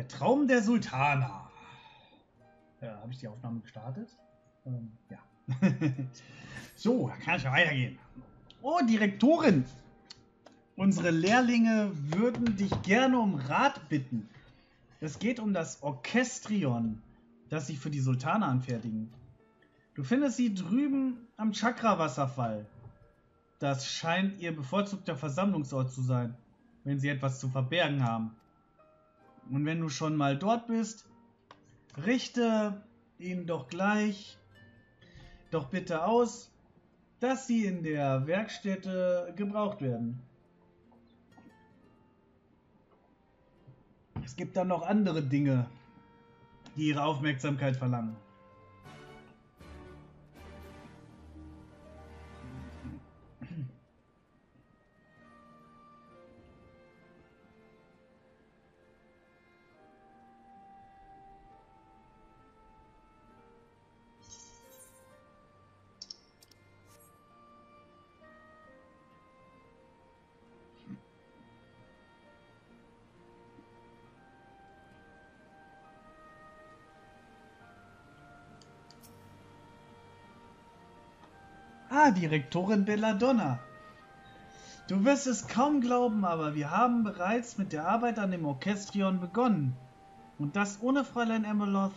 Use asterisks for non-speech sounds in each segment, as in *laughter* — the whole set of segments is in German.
Der Traum der Sultana. Ja, habe ich die Aufnahme gestartet? Ähm, ja. *laughs* so, dann kann ich weitergehen. Oh, Direktorin! Unsere Lehrlinge würden dich gerne um Rat bitten. Es geht um das Orchestrion, das sie für die Sultane anfertigen. Du findest sie drüben am Chakra-Wasserfall. Das scheint ihr bevorzugter Versammlungsort zu sein, wenn sie etwas zu verbergen haben. Und wenn du schon mal dort bist, richte ihnen doch gleich doch bitte aus, dass sie in der Werkstätte gebraucht werden. Es gibt dann noch andere Dinge, die ihre Aufmerksamkeit verlangen. Direktorin Belladonna. Du wirst es kaum glauben, aber wir haben bereits mit der Arbeit an dem Orchestrion begonnen. Und das ohne Fräulein Emeloth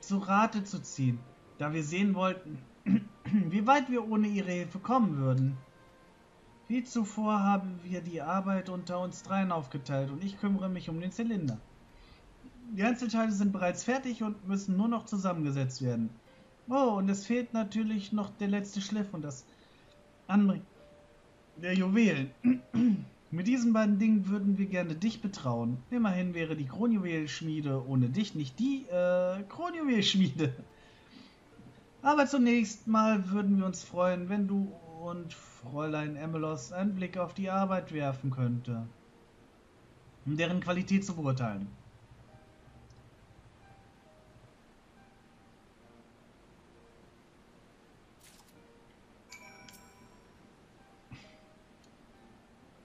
zu Rate zu ziehen, da wir sehen wollten, *clears throat* wie weit wir ohne ihre Hilfe kommen würden. Wie zuvor haben wir die Arbeit unter uns dreien aufgeteilt und ich kümmere mich um den Zylinder. Die Einzelteile sind bereits fertig und müssen nur noch zusammengesetzt werden. Oh, und es fehlt natürlich noch der letzte Schliff und das Anbringen der Juwelen. *clears throat* Mit diesen beiden Dingen würden wir gerne dich betrauen. Immerhin wäre die Kronjuwelschmiede ohne dich nicht die äh, Kronjuwelschmiede. Aber zunächst mal würden wir uns freuen, wenn du und Fräulein Emelos einen Blick auf die Arbeit werfen könnte, um deren Qualität zu beurteilen.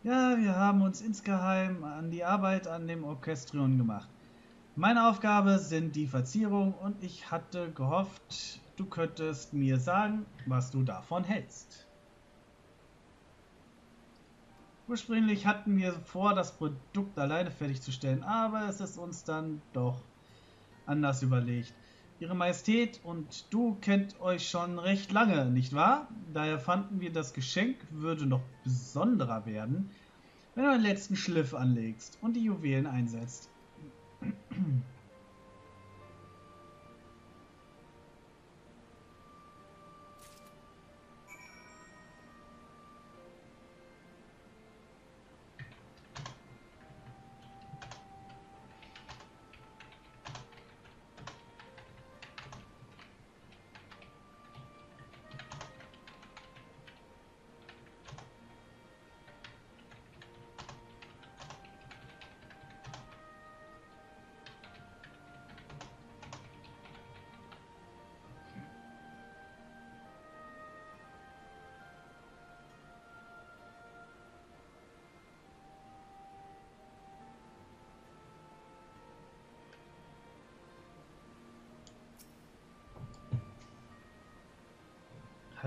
Ja, wir haben uns insgeheim an die Arbeit an dem Orchestrion gemacht. Meine Aufgabe sind die Verzierung und ich hatte gehofft, du könntest mir sagen, was du davon hältst. Ursprünglich hatten wir vor, das Produkt alleine fertigzustellen, aber es ist uns dann doch anders überlegt. Ihre Majestät und du kennt euch schon recht lange, nicht wahr? Daher fanden wir, das Geschenk würde noch besonderer werden, wenn du einen letzten Schliff anlegst und die Juwelen einsetzt.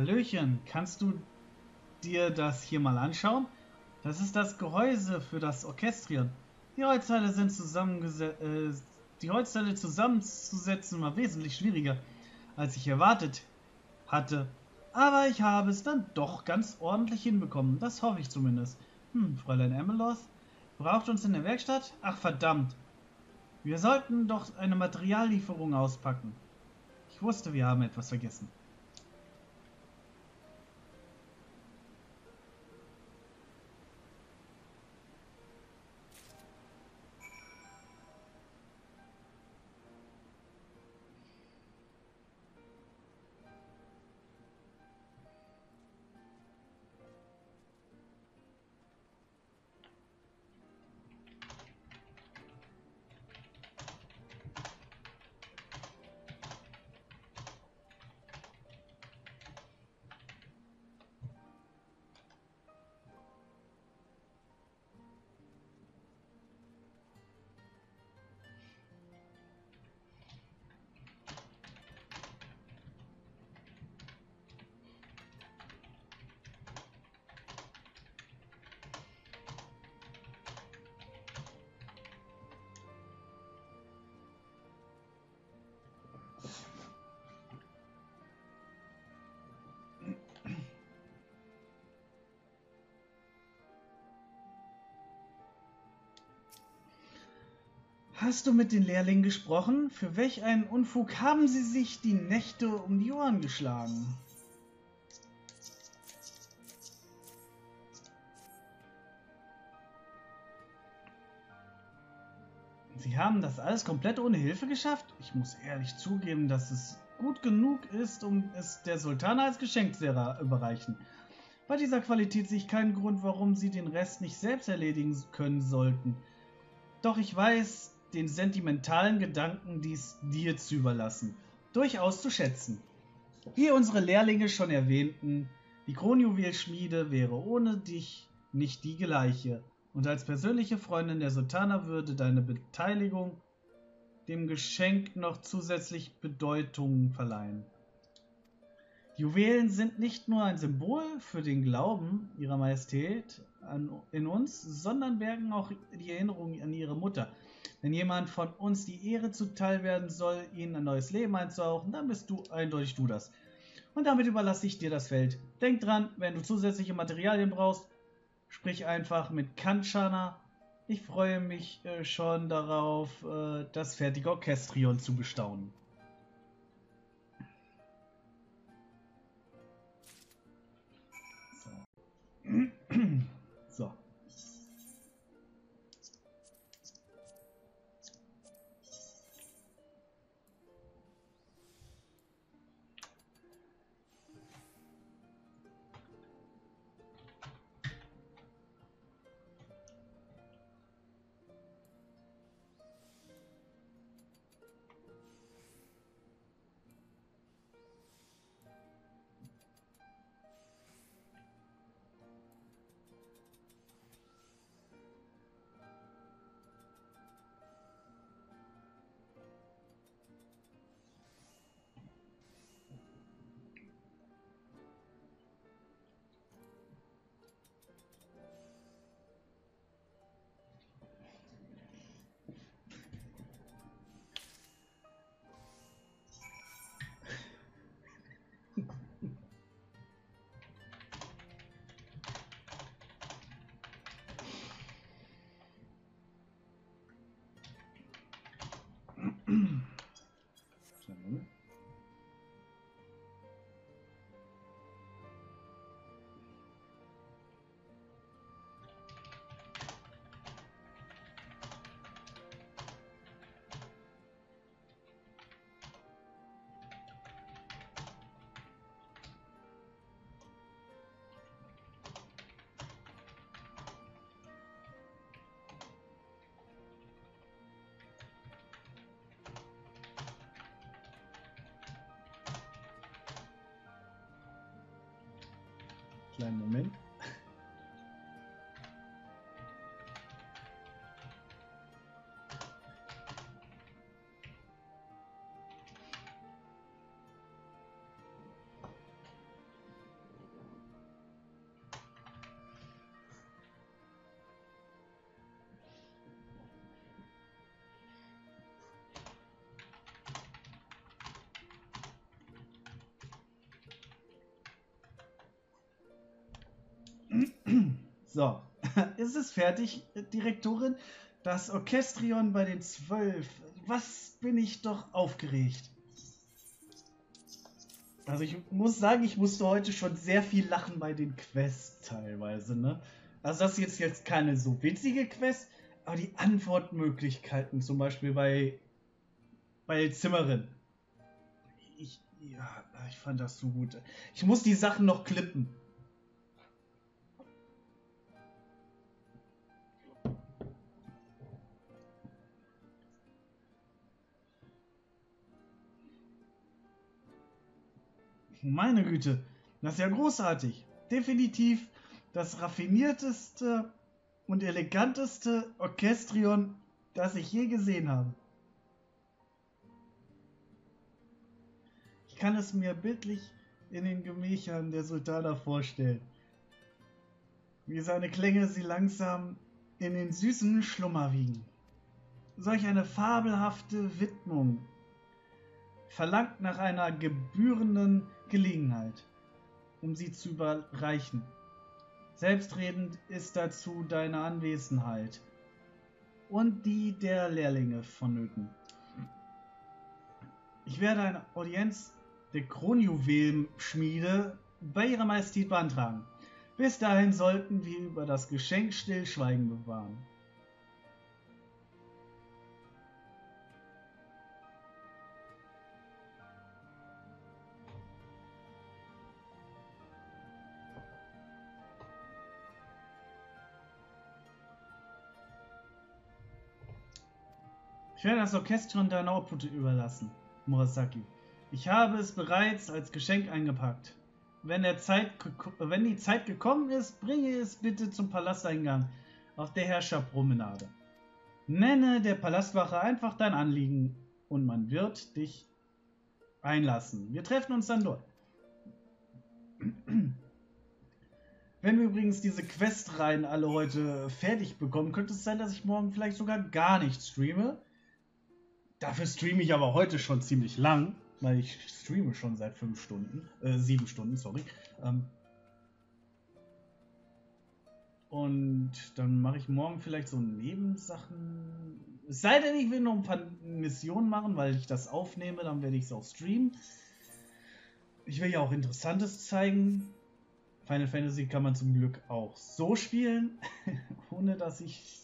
Hallöchen, kannst du dir das hier mal anschauen? Das ist das Gehäuse für das Orchestrieren. Die Holzteile sind zusammengesetzt. Äh, die Holzteile zusammenzusetzen war wesentlich schwieriger, als ich erwartet hatte. Aber ich habe es dann doch ganz ordentlich hinbekommen. Das hoffe ich zumindest. Hm, Fräulein Emeloth braucht uns in der Werkstatt? Ach verdammt. Wir sollten doch eine Materiallieferung auspacken. Ich wusste, wir haben etwas vergessen. Hast du mit den Lehrlingen gesprochen? Für welch einen Unfug haben sie sich die Nächte um die Ohren geschlagen? Sie haben das alles komplett ohne Hilfe geschafft? Ich muss ehrlich zugeben, dass es gut genug ist, um es der Sultana als Geschenk zu überreichen. Bei dieser Qualität sehe ich keinen Grund, warum Sie den Rest nicht selbst erledigen können sollten. Doch ich weiß, den sentimentalen Gedanken dies dir zu überlassen, durchaus zu schätzen. Wie unsere Lehrlinge schon erwähnten, die Kronjuwelschmiede wäre ohne dich nicht die gleiche, und als persönliche Freundin der Sultana würde deine Beteiligung dem Geschenk noch zusätzlich Bedeutung verleihen. Juwelen sind nicht nur ein Symbol für den Glauben ihrer Majestät an, in uns, sondern bergen auch die Erinnerung an ihre Mutter. Wenn jemand von uns die Ehre zuteil werden soll, ihnen ein neues Leben einzuhauchen, dann bist du eindeutig du das. Und damit überlasse ich dir das Feld. Denk dran, wenn du zusätzliche Materialien brauchst, sprich einfach mit Kanchana. Ich freue mich äh, schon darauf, äh, das fertige Orchestrion zu bestaunen. *clears throat* Kleinen Moment. *clears throat* So, *laughs* ist es fertig, Direktorin? Das Orchestrion bei den Zwölf. Was bin ich doch aufgeregt. Also ich muss sagen, ich musste heute schon sehr viel lachen bei den Quests teilweise, ne? Also das ist jetzt, keine so witzige Quest, aber die Antwortmöglichkeiten, zum Beispiel bei, bei Zimmerin. Ich, ja, ich fand das so gut. Ich muss die Sachen noch klippen. Meine Güte, das ist ja großartig. Definitiv das raffinierteste und eleganteste Orchestrion, das ich je gesehen habe. Ich kann es mir bildlich in den Gemächern der Sultana vorstellen, wie seine Klänge sie langsam in den süßen Schlummer wiegen. Solch eine fabelhafte Widmung verlangt nach einer gebührenden Gelegenheit, um sie zu überreichen. Selbstredend ist dazu deine Anwesenheit. und die der Lehrlinge vonnöten. Ich werde eine Audienz der Kronjuwelenschmiede bei Ihrer Majestät beantragen. Bis dahin sollten wir über das Geschenk Stillschweigen bewahren. Ich werde das Orchestron deiner Obhut überlassen, Murasaki. Ich habe es bereits als Geschenk eingepackt. Wenn, Zeit, wenn die Zeit gekommen ist, bringe es bitte zum Palasteingang auf der Herrscherpromenade. Nenne der Palastwache einfach dein Anliegen und man wird dich einlassen. Wir treffen uns dann dort. Wenn wir übrigens diese Questreihen alle heute fertig bekommen, könnte es sein, dass ich morgen vielleicht sogar gar nicht streame. Dafür streame ich aber heute schon ziemlich lang, weil ich streame schon seit fünf Stunden, äh, sieben Stunden, sorry. Ähm und dann mache ich morgen vielleicht so Nebensachen. Es sei denn, ich will noch ein paar Missionen machen, weil ich das aufnehme, dann werde ich es auch streamen. Ich will ja auch Interessantes zeigen. Final Fantasy kann man zum Glück auch so spielen, *laughs* ohne dass ich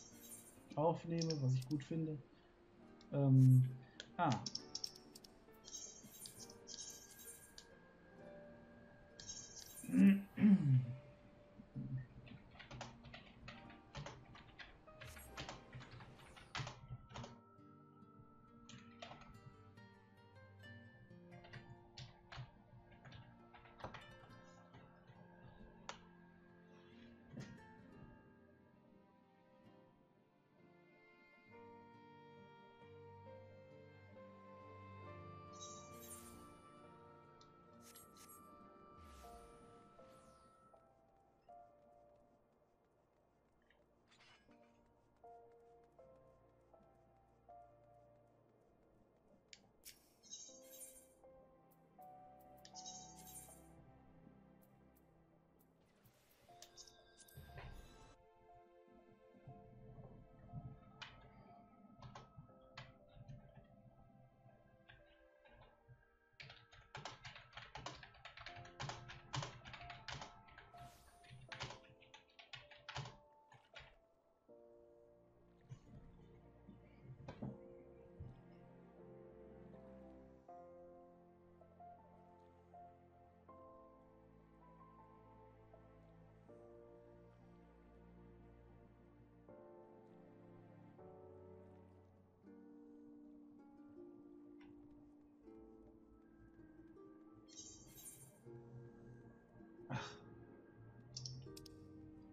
aufnehme, was ich gut finde. Ähm, ah. *clears throat*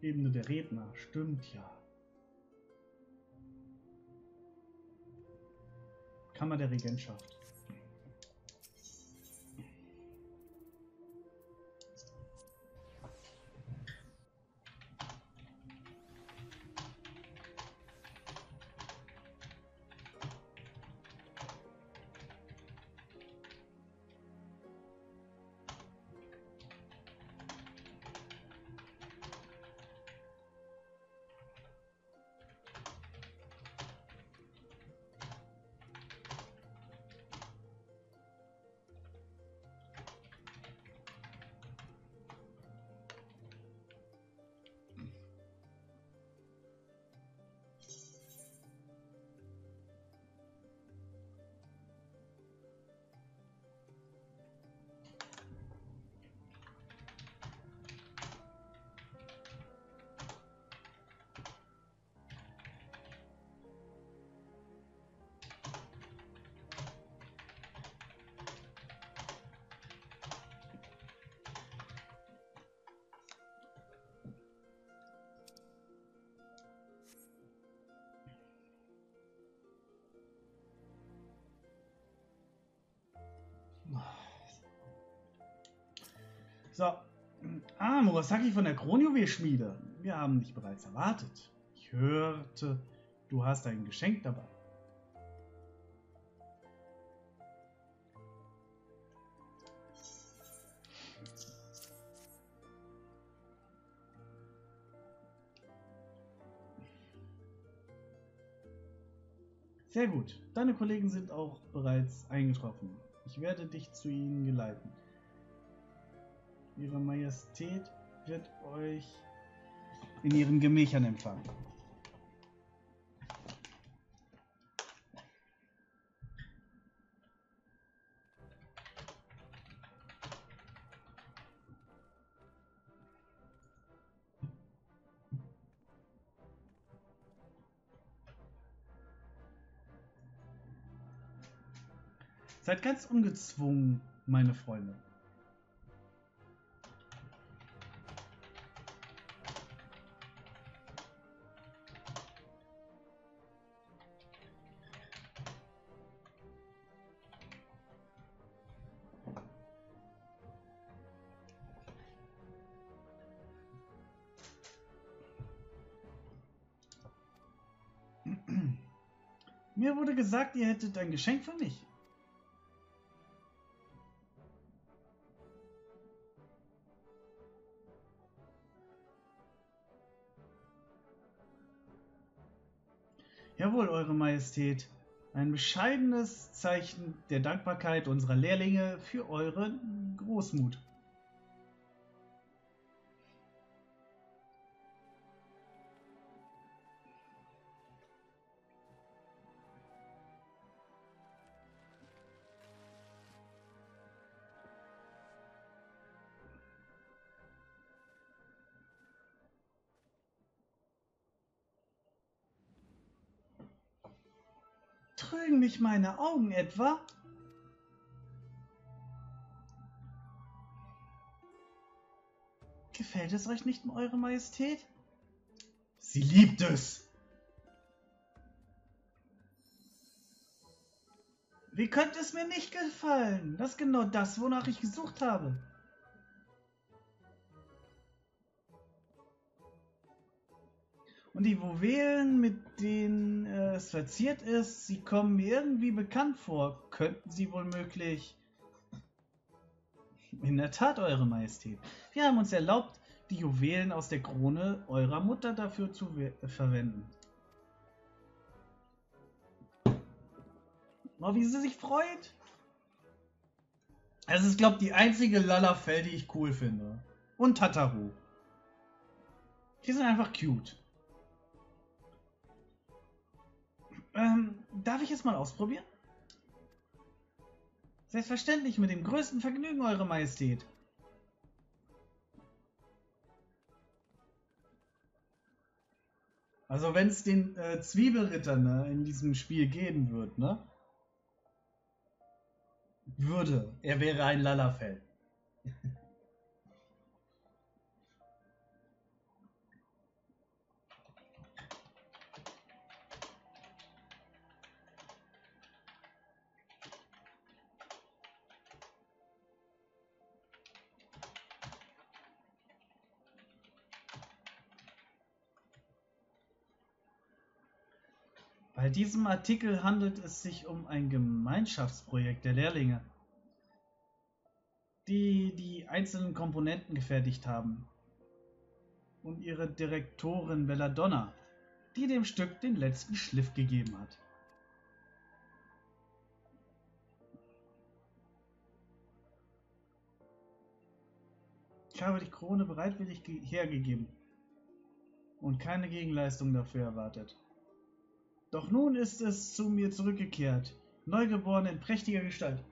Ebene der Redner. Stimmt ja. Kammer der Regentschaft. Ah, Murasaki von der Kronjuwelschmiede. Wir haben dich bereits erwartet. Ich hörte, du hast ein Geschenk dabei. Sehr gut. Deine Kollegen sind auch bereits eingetroffen. Ich werde dich zu ihnen geleiten. Ihre Majestät wird euch in ihren Gemächern empfangen. Seid ganz ungezwungen, meine Freunde. Gesagt, ihr hättet ein Geschenk für mich. Jawohl, Eure Majestät. Ein bescheidenes Zeichen der Dankbarkeit unserer Lehrlinge für eure Großmut. Trügen mich meine Augen etwa? Gefällt es euch nicht, Eure Majestät? Sie liebt es! Wie könnte es mir nicht gefallen? Das ist genau das, wonach ich gesucht habe. Und die Juwelen, mit denen äh, es verziert ist, sie kommen mir irgendwie bekannt vor. Könnten sie wohl möglich... In der Tat, Eure Majestät. Wir haben uns erlaubt, die Juwelen aus der Krone eurer Mutter dafür zu verwenden. Oh, wie sie sich freut. Es ist, glaube ich, die einzige Lalafell, die ich cool finde. Und Tataru. Die sind einfach cute. Ähm, darf ich es mal ausprobieren? Selbstverständlich, mit dem größten Vergnügen, Eure Majestät. Also wenn es den äh, Zwiebelritter ne, in diesem Spiel geben wird, ne? Würde. Er wäre ein Lalafell. *laughs* Bei diesem Artikel handelt es sich um ein Gemeinschaftsprojekt der Lehrlinge, die die einzelnen Komponenten gefertigt haben und ihre Direktorin Belladonna, die dem Stück den letzten Schliff gegeben hat. Ich habe die Krone bereitwillig hergegeben und keine Gegenleistung dafür erwartet. Doch nun ist es zu mir zurückgekehrt, neugeboren in prächtiger Gestalt.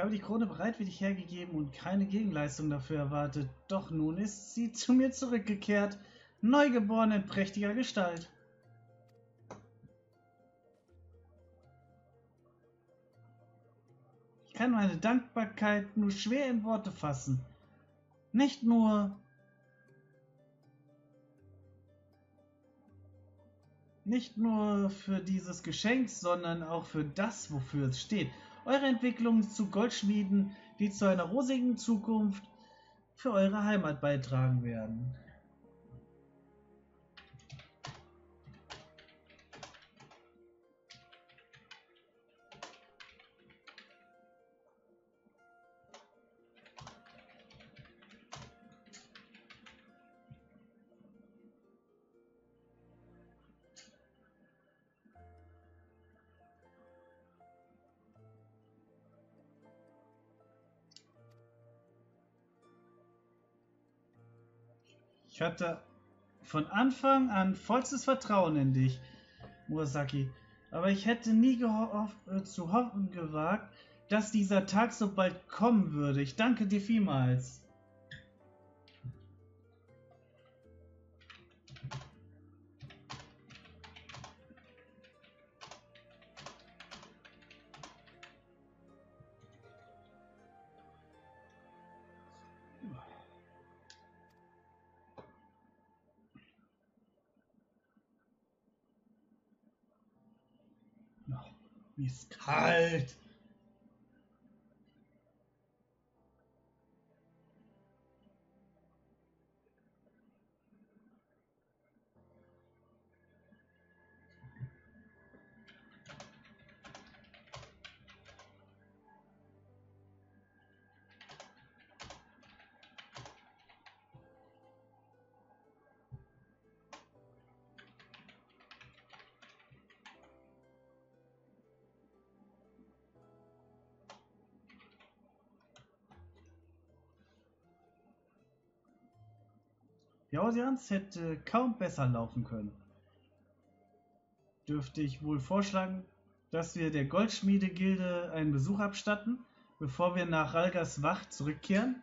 Habe die Krone bereitwillig hergegeben und keine Gegenleistung dafür erwartet, doch nun ist sie zu mir zurückgekehrt, neugeboren in prächtiger Gestalt. Ich kann meine Dankbarkeit nur schwer in Worte fassen. Nicht nur nicht nur für dieses Geschenk, sondern auch für das, wofür es steht. Eure Entwicklung zu Goldschmieden, die zu einer rosigen Zukunft für eure Heimat beitragen werden. Ich hatte von Anfang an vollstes Vertrauen in dich, Murasaki. Aber ich hätte nie äh, zu hoffen gewagt, dass dieser Tag so bald kommen würde. Ich danke dir vielmals. Ist kalt. Die Audienz hätte kaum besser laufen können. Dürfte ich wohl vorschlagen, dass wir der Goldschmiedegilde einen Besuch abstatten, bevor wir nach Ralgas Wacht zurückkehren?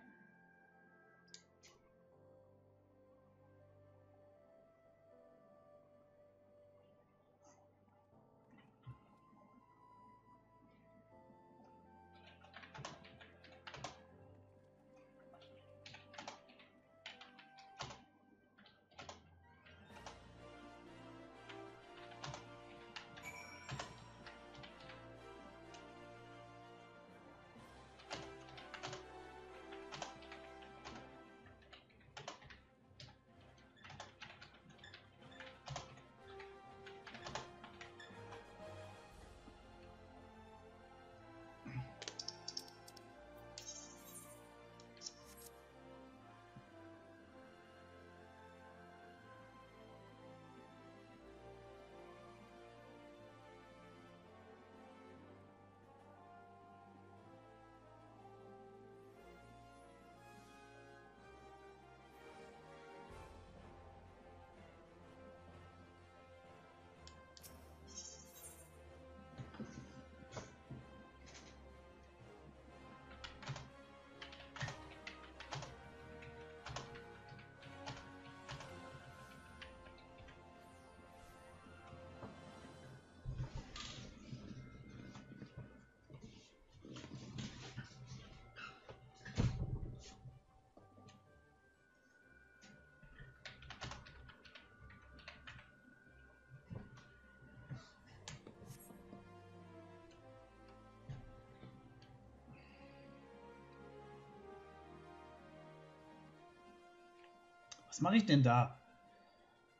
Was mache ich denn da?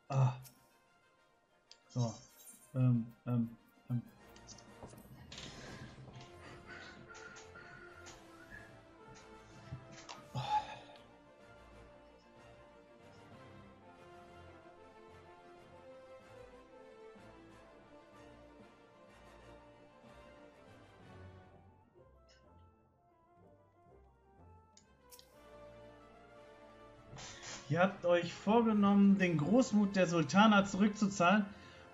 Ah. So. Ähm, ähm, Ihr habt euch vorgenommen, den Großmut der Sultana zurückzuzahlen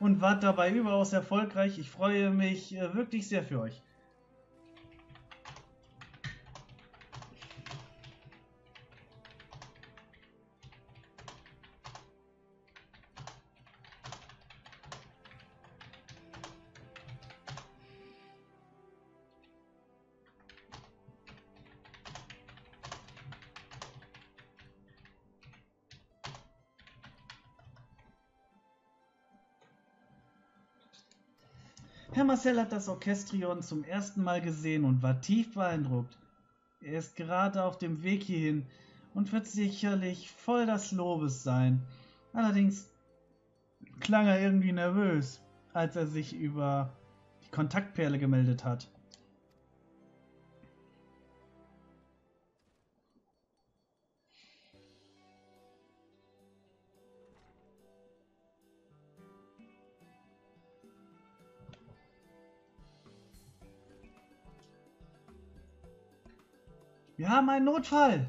und wart dabei überaus erfolgreich. Ich freue mich äh, wirklich sehr für euch. Herr Marcel hat das Orchestrion zum ersten Mal gesehen und war tief beeindruckt. Er ist gerade auf dem Weg hierhin und wird sicherlich voll des Lobes sein. Allerdings klang er irgendwie nervös, als er sich über die Kontaktperle gemeldet hat. Wir haben einen Notfall.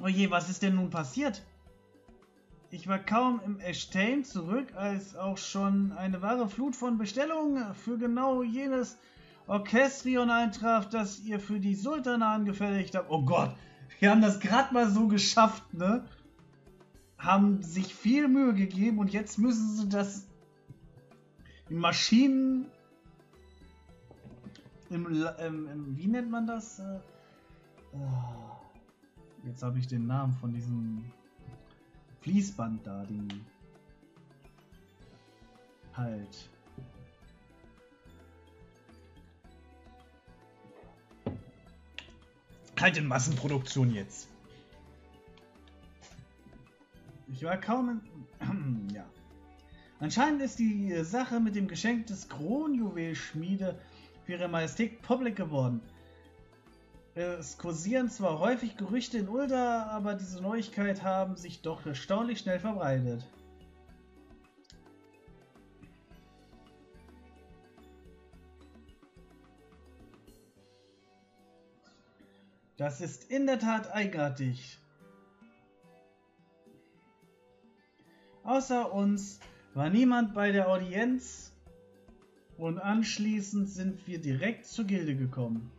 Oje, was ist denn nun passiert? Ich war kaum im Erstellen zurück, als auch schon eine wahre Flut von Bestellungen für genau jenes Orchestrion eintraf, das ihr für die Sultana angefertigt habt. Oh Gott, wir haben das gerade mal so geschafft, ne? Haben sich viel Mühe gegeben und jetzt müssen sie das in Maschinen im, im, im, wie nennt man das? Äh, oh, jetzt habe ich den Namen von diesem Fließband da, die halt. Halt in Massenproduktion jetzt. Ich war kaum in. *clears throat* ja. Anscheinend ist die Sache mit dem Geschenk des Kronjuwelschmiede für ihre Majestät public geworden. Es kursieren zwar häufig Gerüchte in Ulda, aber diese Neuigkeit haben sich doch erstaunlich schnell verbreitet. Das ist in der Tat eigenartig. Außer uns war niemand bei der Audienz und anschließend sind wir direkt zur Gilde gekommen.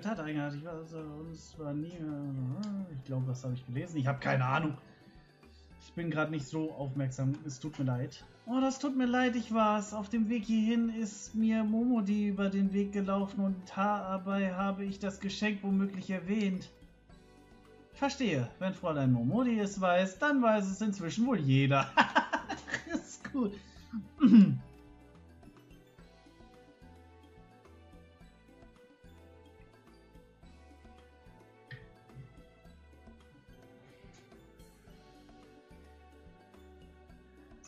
Tat eigenartig. Also, uns war nie. Äh, ich glaube, das habe ich gelesen. Ich habe keine Ahnung. Ich bin gerade nicht so aufmerksam. Es tut mir leid. Oh, das tut mir leid, ich war's. Auf dem Weg hierhin ist mir Momodi über den Weg gelaufen und dabei habe ich das Geschenk womöglich erwähnt. Verstehe. Wenn Fräulein Momodi es weiß, dann weiß es inzwischen wohl jeder. *laughs* ist gut. *clears throat*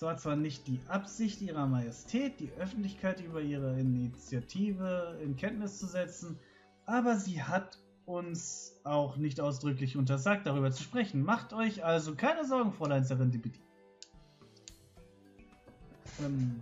Es war zwar nicht die Absicht ihrer Majestät, die Öffentlichkeit über ihre Initiative in Kenntnis zu setzen, aber sie hat uns auch nicht ausdrücklich untersagt, darüber zu sprechen. Macht euch also keine Sorgen, Fräulein Serendipity. Ähm,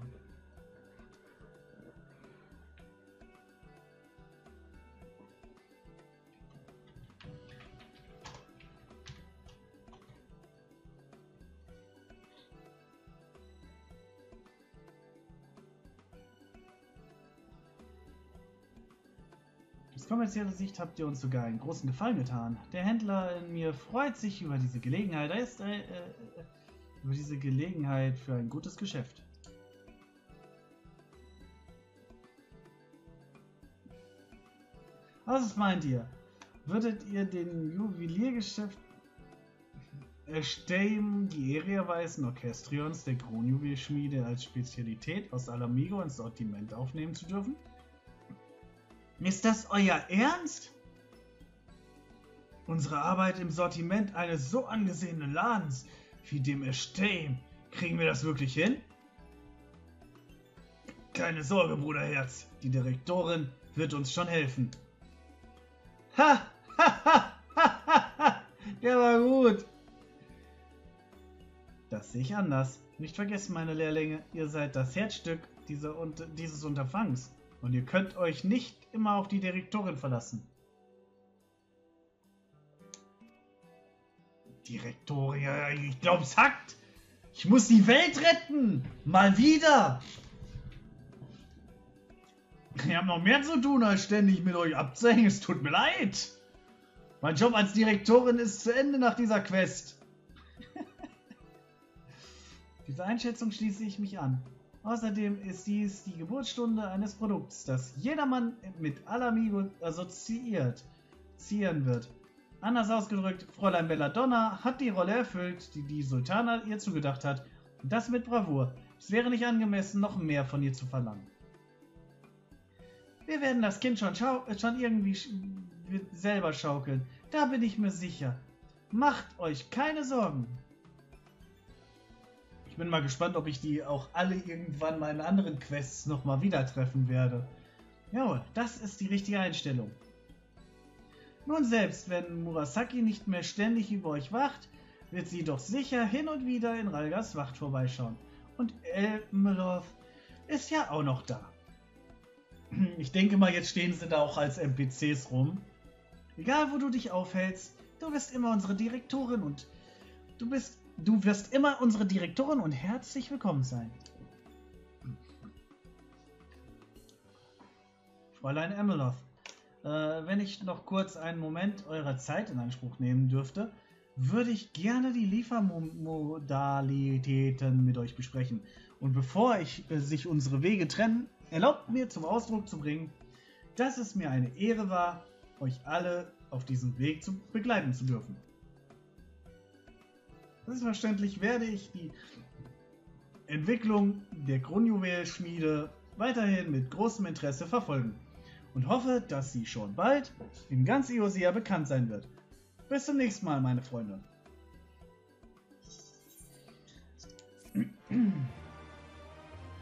kommerzieller Sicht habt ihr uns sogar einen großen Gefallen getan. Der Händler in mir freut sich über diese Gelegenheit. Er ist äh, äh, über diese Gelegenheit für ein gutes Geschäft. Was meint ihr? Würdet ihr den Juweliergeschäft erstellen, die ehrerweisen Orchestrions der Kronjuwelschmiede als Spezialität aus Alamigo ins Sortiment aufnehmen zu dürfen? Ist das euer Ernst? Unsere Arbeit im Sortiment eines so angesehenen Ladens wie dem Estate, kriegen wir das wirklich hin? Keine Sorge, Bruderherz, die Direktorin wird uns schon helfen. Ha! Ha! Ha! Ha! ha. Der war gut. Das sehe ich anders. Nicht vergessen, meine Lehrlinge, ihr seid das Herzstück dieser, dieses Unterfangs. Und ihr könnt euch nicht immer auf die Direktorin verlassen. Direktorin, ich glaube, es hackt. Ich muss die Welt retten! Mal wieder! Wir haben noch mehr zu tun, als ständig mit euch abzuhängen. Es tut mir leid. Mein Job als Direktorin ist zu Ende nach dieser Quest. *laughs* Diese Einschätzung schließe ich mich an. Außerdem ist dies die Geburtsstunde eines Produkts, das jedermann mit Alamigo assoziiert zieren wird. Anders ausgedrückt, Fräulein Belladonna hat die Rolle erfüllt, die die Sultana ihr zugedacht hat. Und das mit Bravour. Es wäre nicht angemessen, noch mehr von ihr zu verlangen. Wir werden das Kind schon, schon irgendwie selber schaukeln. Da bin ich mir sicher. Macht euch keine Sorgen. Bin mal gespannt, ob ich die auch alle irgendwann mal in anderen Quests nochmal wieder treffen werde. Jawohl, das ist die richtige Einstellung. Nun selbst, wenn Murasaki nicht mehr ständig über euch wacht, wird sie doch sicher hin und wieder in Ralgas Wacht vorbeischauen. Und Elmeloth ist ja auch noch da. *clears throat* Ich denke mal, jetzt stehen sie da auch als NPCs rum. Egal, wo du dich aufhältst, du bist immer unsere Direktorin und du bist, du wirst immer unsere Direktorin und herzlich willkommen sein. Fräulein Emeloth, äh, wenn ich noch kurz einen Moment eurer Zeit in Anspruch nehmen dürfte, würde ich gerne die Liefermodalitäten mit euch besprechen. Und bevor ich, äh, sich unsere Wege trennen, erlaubt mir zum Ausdruck zu bringen, dass es mir eine Ehre war, euch alle auf diesem Weg zu begleiten zu dürfen. Selbstverständlich werde ich die Entwicklung der Kronjuwelschmiede weiterhin mit großem Interesse verfolgen und hoffe, dass sie schon bald in ganz Eosia bekannt sein wird. Bis zum nächsten Mal, meine Freunde.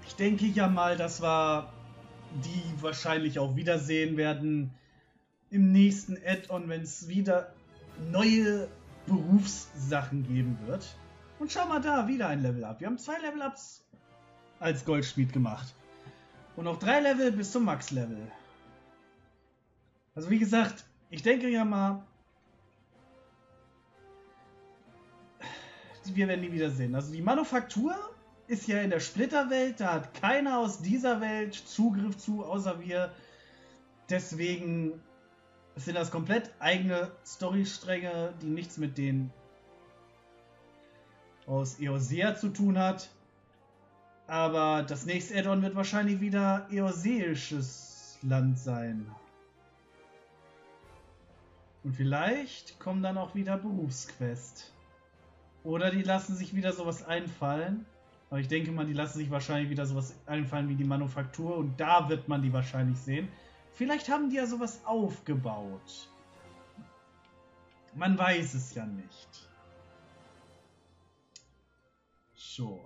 Ich denke ja mal, dass wir die wahrscheinlich auch wiedersehen werden im nächsten Add-on, wenn es wieder neue Berufssachen geben wird. Und schau mal da, wieder ein Level-Up. Wir haben zwei Level-Ups als Goldschmied gemacht. Und noch drei Level bis zum Max-Level. Also wie gesagt, ich denke ja mal, wir werden die wiedersehen. Also die Manufaktur ist ja in der Splitterwelt, da hat keiner aus dieser Welt Zugriff zu, außer wir. Deswegen sind das komplett eigene Storystränge, die nichts mit denen aus Eosea zu tun hat. Aber das nächste Addon wird wahrscheinlich wieder eoseisches Land sein. Und vielleicht kommen dann auch wieder Berufsquest. Oder die lassen sich wieder sowas einfallen. Aber ich denke mal, die lassen sich wahrscheinlich wieder sowas einfallen wie die Manufaktur und da wird man die wahrscheinlich sehen. Vielleicht haben die ja sowas aufgebaut. Man weiß es ja nicht. So.